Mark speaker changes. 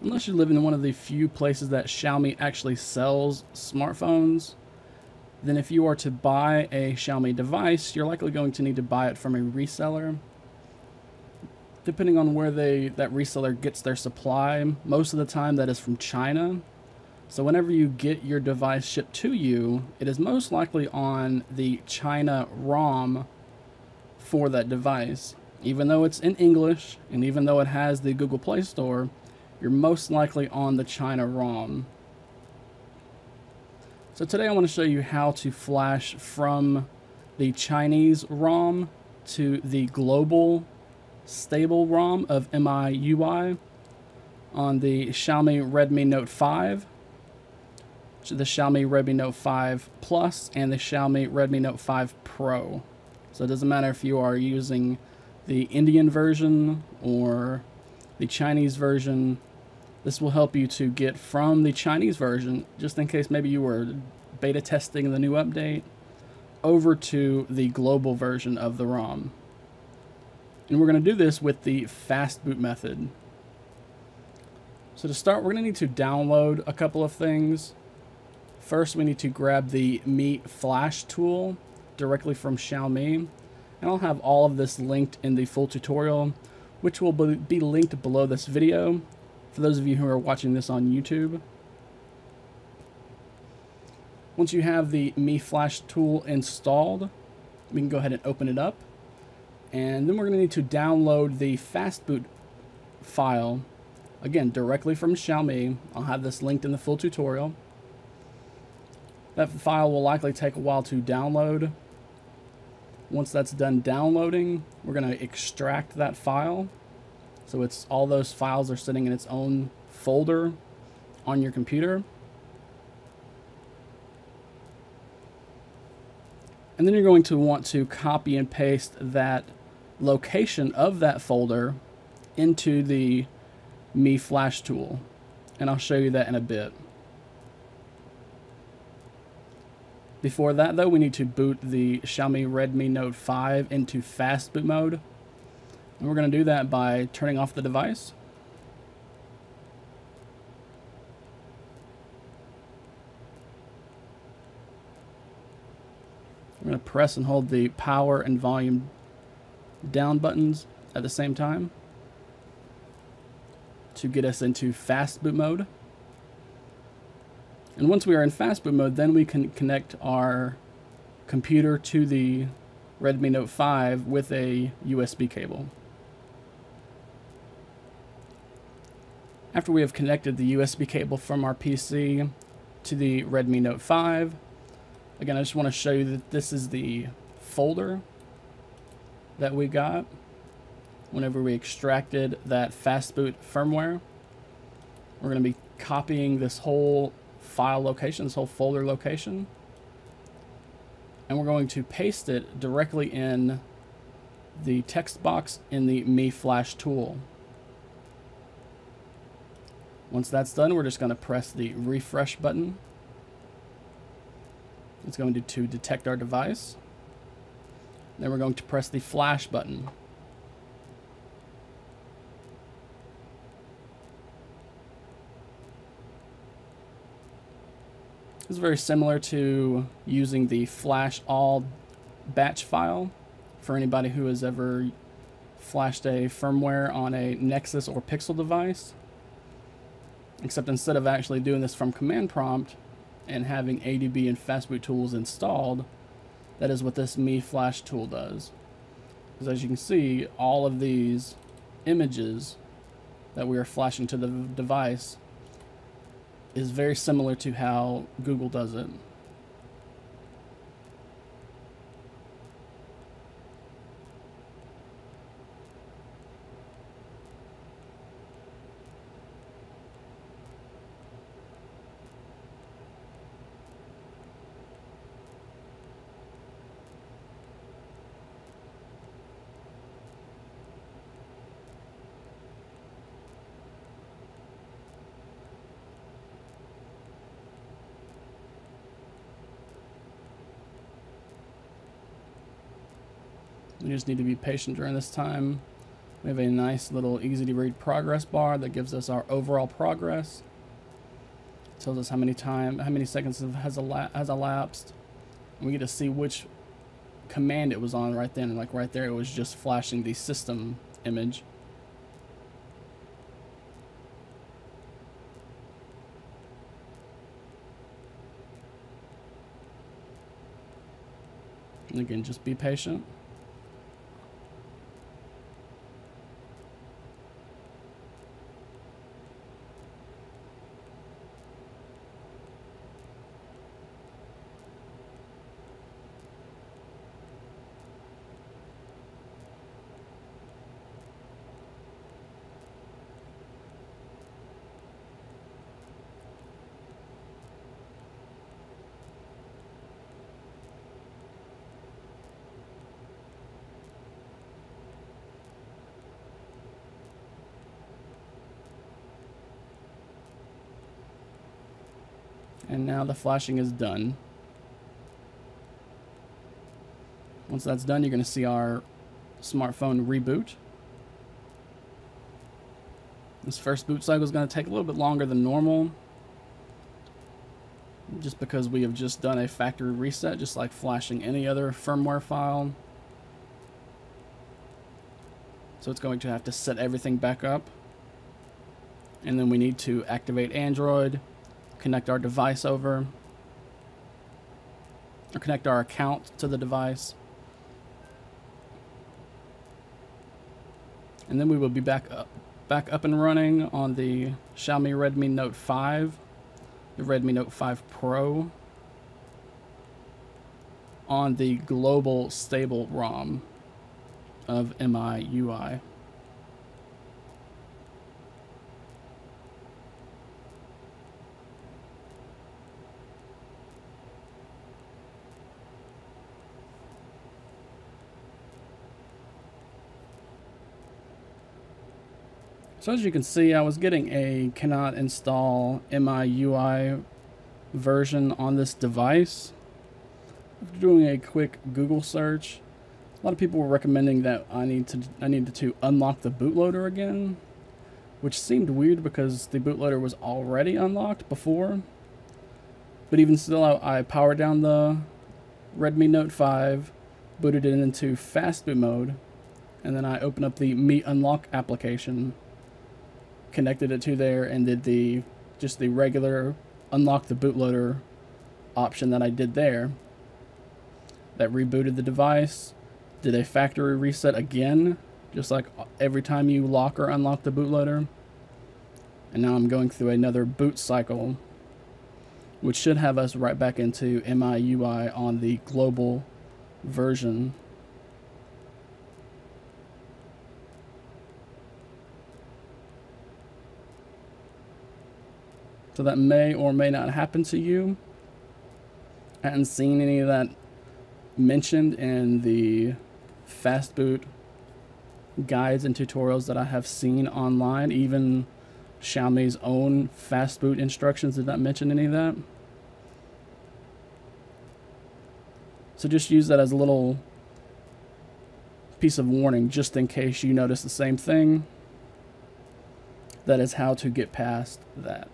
Speaker 1: Unless you live in one of the few places that Xiaomi actually sells smartphones, then if you are to buy a Xiaomi device, you're likely going to need to buy it from a reseller. Depending on where they that reseller gets their supply, most of the time that is from China. So whenever you get your device shipped to you, it is most likely on the China ROM for that device. Even though it's in English, and even though it has the Google Play Store, you're most likely on the China ROM. So today I want to show you how to flash from the Chinese ROM to the global stable ROM of MIUI on the Xiaomi Redmi Note 5, the Xiaomi Redmi Note 5 Plus, and the Xiaomi Redmi Note 5 Pro. So it doesn't matter if you are using the Indian version or the Chinese version, this will help you to get from the Chinese version, just in case maybe you were beta testing the new update, over to the global version of the ROM. And we're going to do this with the fast boot method. So to start, we're going to need to download a couple of things. First, we need to grab the Mi Flash tool directly from Xiaomi. And I'll have all of this linked in the full tutorial, which will be linked below this video for those of you who are watching this on YouTube. Once you have the Mi Flash tool installed, we can go ahead and open it up. And then we're going to need to download the Fastboot file, again, directly from Xiaomi. I'll have this linked in the full tutorial. That file will likely take a while to download. Once that's done downloading, we're going to extract that file. So it's all those files are sitting in its own folder on your computer. And then you're going to want to copy and paste that location of that folder into the Mi Flash tool. And I'll show you that in a bit. Before that though, we need to boot the Xiaomi Redmi Note 5 into fast boot mode. And we're going to do that by turning off the device. We're going to press and hold the power and volume down buttons at the same time to get us into fast boot mode. And once we are in fast boot mode, then we can connect our computer to the Redmi Note 5 with a USB cable. After we have connected the USB cable from our PC to the Redmi Note 5, again, I just want to show you that this is the folder that we got whenever we extracted that fastboot firmware. We're going to be copying this whole file location, this whole folder location, and we're going to paste it directly in the text box in the Mi Flash tool. Once that's done, we're just going to press the refresh button. It's going to, to detect our device. Then we're going to press the flash button. This is very similar to using the flash all batch file for anybody who has ever flashed a firmware on a Nexus or Pixel device. Except instead of actually doing this from command prompt and having ADB and fastboot tools installed, that is what this Mi Flash tool does. Because as you can see, all of these images that we are flashing to the device is very similar to how Google does it. We just need to be patient during this time. We have a nice little easy to read progress bar that gives us our overall progress. tells us how many time, how many seconds has, ela has elapsed. We get to see which command it was on right then. Like right there, it was just flashing the system image. And again, just be patient. And now the flashing is done. Once that's done, you're going to see our smartphone reboot. This first boot cycle is going to take a little bit longer than normal. Just because we have just done a factory reset, just like flashing any other firmware file. So it's going to have to set everything back up. And then we need to activate Android connect our device over or connect our account to the device. And then we will be back up, back up and running on the Xiaomi Redmi Note 5, the Redmi Note 5 Pro, on the global stable ROM of MIUI. So as you can see, I was getting a cannot install MIUI version on this device. After doing a quick Google search, a lot of people were recommending that I need to I needed to unlock the bootloader again, which seemed weird because the bootloader was already unlocked before. But even still, I, I powered down the Redmi Note 5, booted it into fast boot mode, and then I opened up the Mi Unlock application connected it to there and did the just the regular unlock the bootloader option that I did there that rebooted the device did a factory reset again just like every time you lock or unlock the bootloader. And now I'm going through another boot cycle which should have us right back into MIUI on the global version So that may or may not happen to you. I haven't seen any of that mentioned in the fast boot guides and tutorials that I have seen online. Even Xiaomi's own fast boot instructions did not mention any of that. So just use that as a little piece of warning just in case you notice the same thing. That is how to get past that.